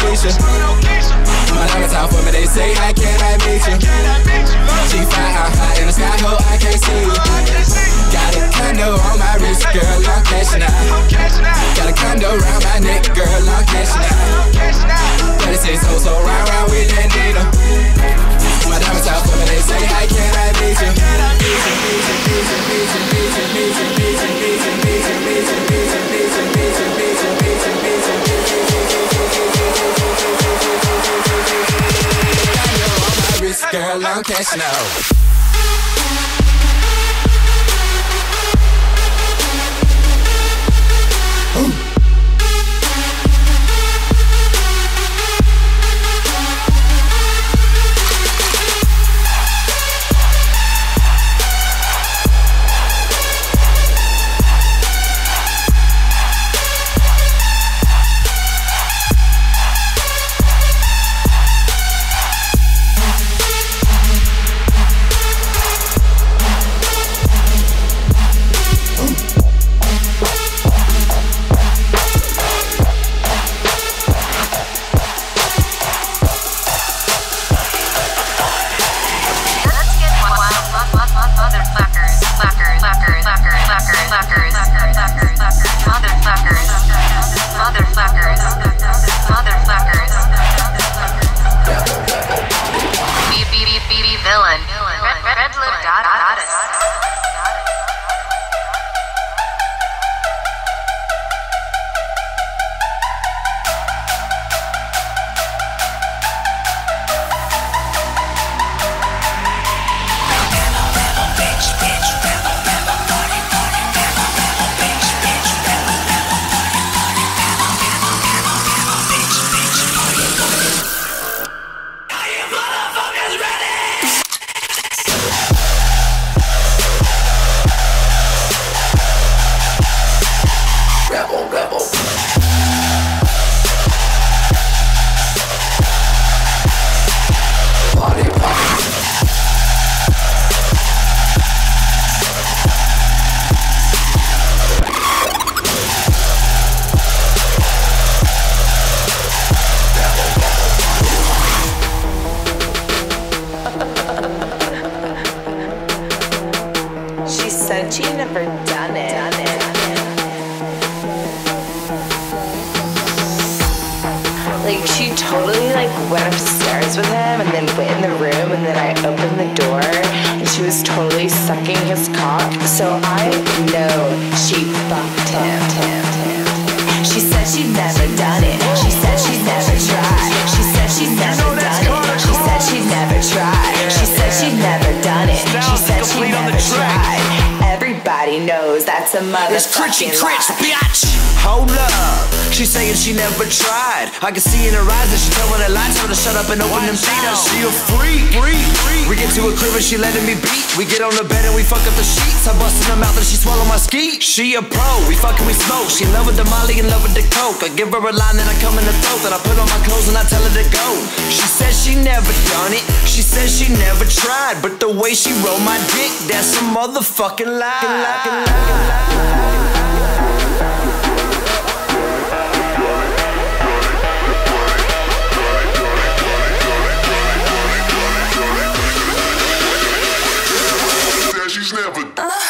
My diamonds out for me, they say, I can I meet you? She fly out high in the sky, hope I can't see you. Got a condo on my wrist, girl, I'm cashing out. Got a condo around my neck, girl, I'm cashing out. 36 so, so round, round with that. My diamonds out for me, they say, I can't I meet you? Meet you, meet you, meet you, meet you, meet you, meet you, meet you, meet you. don't catch no. Totally like went upstairs with him and then went in the room and then I opened the door and she was totally sucking his cock. So I know she fucked him. She said she'd never done it. She said she'd never tried. She said she'd never done it. She said she'd never tried. She said she'd never done it. She said she'd never tried. Everybody knows that's a It's motherfucking lie. bitch! Hold up. She saying she never tried. I can see in her eyes that she tell when the lights tell her to shut up and open them down. She a freak. freak, freak. We get to a crib and she letting me beat. We get on the bed and we fuck up the sheets. I bust in her mouth and she swallow my ski. She a pro. We fucking we smoke. She in love with the Molly in love with the coke. I give her a line and I come in the throat. Then I put on my clothes and I tell her to go. She says she never done it. She says she never tried. But the way she roll my dick, that's a motherfucking lie. She's never. Uh,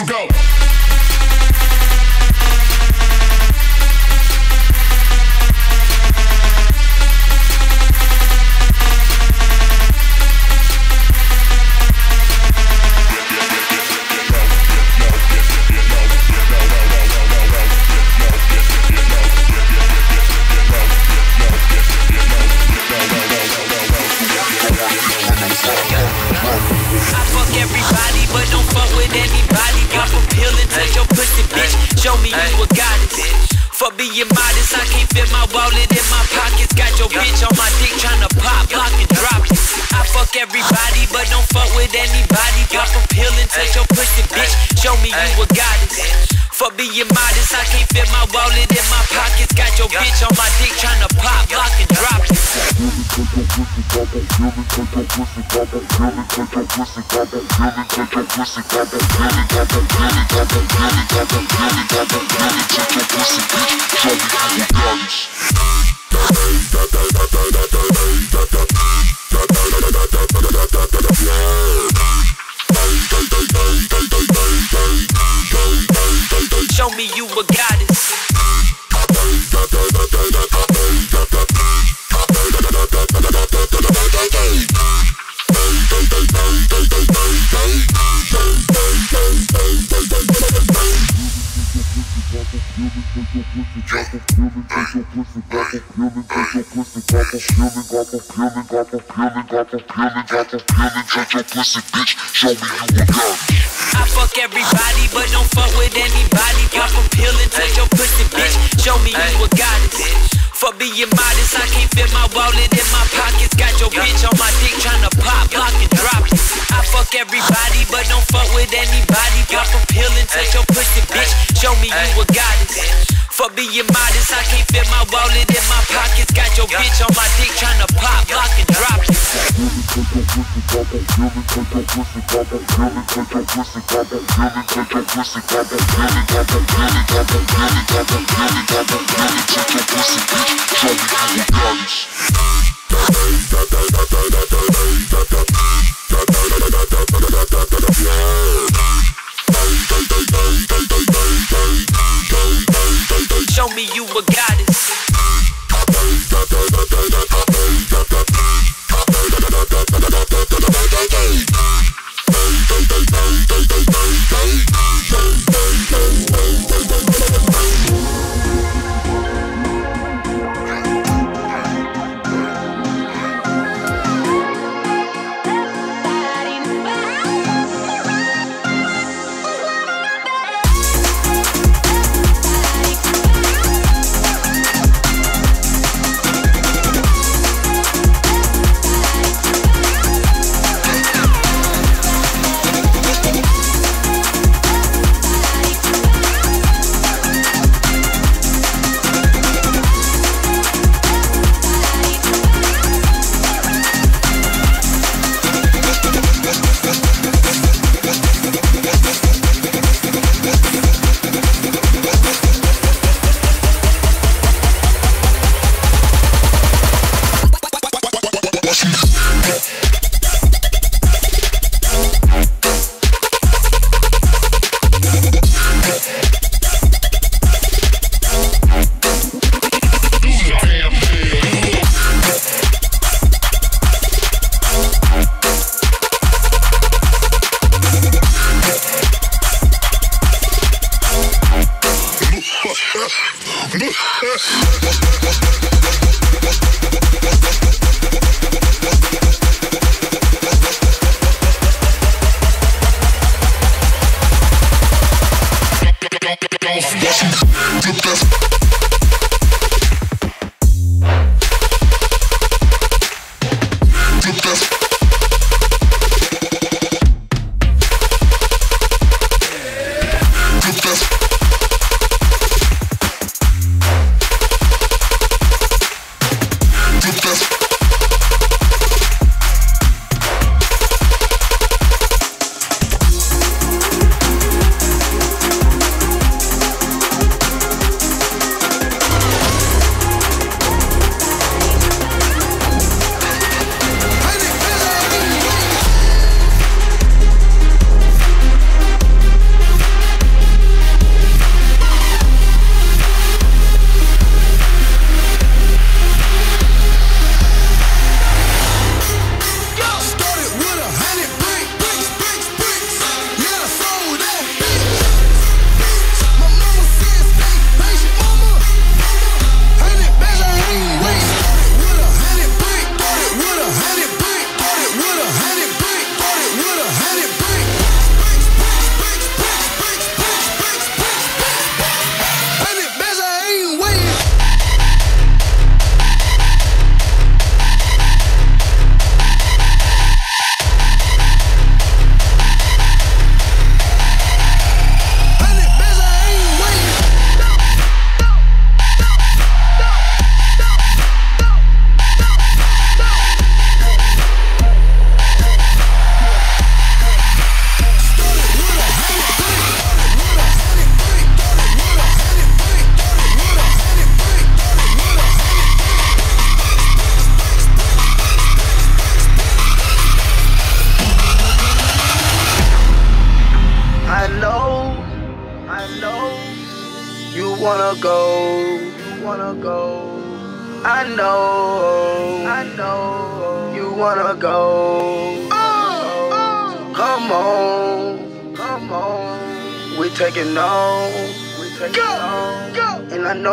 Whistle go. Me you a goddess. For being modest, I can't fit my wallet in my pockets. Got your bitch on my dick tryna pop, lock and drop it. I fuck everybody, but don't fuck with anybody. Show me you a goddess. I fuck everybody, but don't fuck with anybody. Pop a pill and touch your pussy, bitch. Show me you a goddess. For being modest, I can't fit my wallet in my pockets. Got your bitch on my dick tryna pop, lock and drop it. I fuck everybody, but don't fuck with anybody. Pop a pill and touch your pussy, bitch. Show me you a goddess. For being modest, I can't fit my wallet in my pockets. Got your bitch on my dick tryna pop, lock and drop it show me you got it. Show me you a goddess. Bye.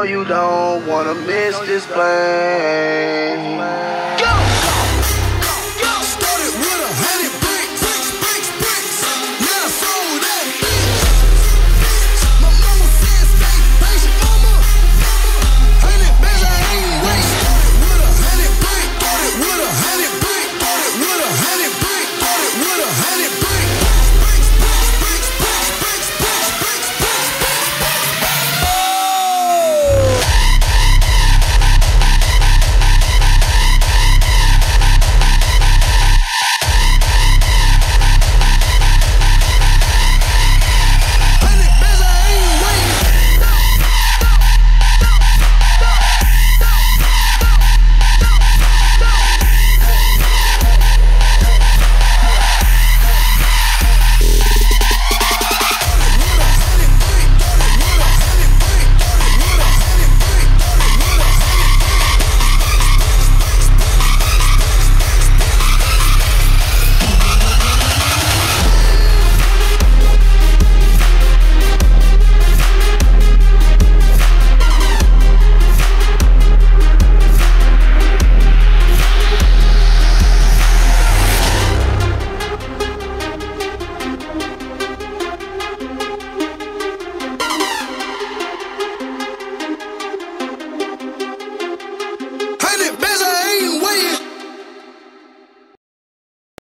You don't wanna miss this plane.